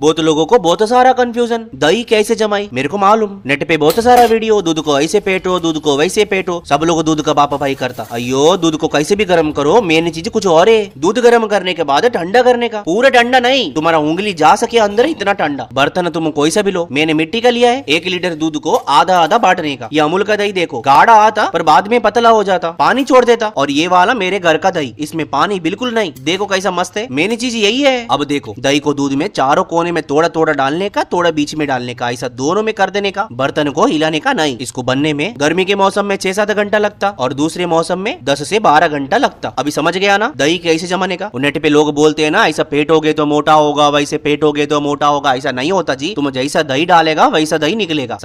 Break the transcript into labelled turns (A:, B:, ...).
A: बहुत लोगों को बहुत सारा कंफ्यूजन दही कैसे जमाई? मेरे को मालूम। नेट पे बहुत सारा वीडियो दूध को ऐसे पेटो, दूध को वैसे पेटो। सब लोग दूध का पापा भाई करता। अयो दूध को कैसे भी गर्म करो, मेन चीज़ कुछ और है। दूध गर्म करने के बाद ठंडा करने का। पूरा ठंडा नहीं, तुम्हारा उंगली जा सके अंदर इतना ठंडा। बर्तन तुम कोई सा भी लो। मैंने मिट्टी का लिया है, एक लीटर दूध को आधा आधा बांटने का। ये अमूल का दही देखो। गाढ़ा आता, पर बाद में पतला हो जाता। पानी छोड़ देता। और ये वाला मेरे घर का दही। इसमें पानी बिल्कुल नहीं। देखो कैसा मस्त है। मेन चीज़ यही है। अब देखो, दही को दूध में चारों कोने में थोड़ा थोड़ा डालने का, थोड़ा बीच में डालने का, ऐसा दोनों में कर देने का, बर्तन को हिलाने का नहीं। इसको बनने में गर्मी के मौसम में छह सात घंटा लगता और दूसरे मौसम में दस से बारह घंटा लगता। अभी समझ गया ना? दही कैसे जमाने का? नेट पे लोग बोलते है ना, ऐसा पेट हो गए तो मोटा होगा, वैसे पेट हो गए तो मोटा होगा, ऐसा नहीं होता जी। तुम जैसा दही डालेगा, वैसा दही निकलेगा।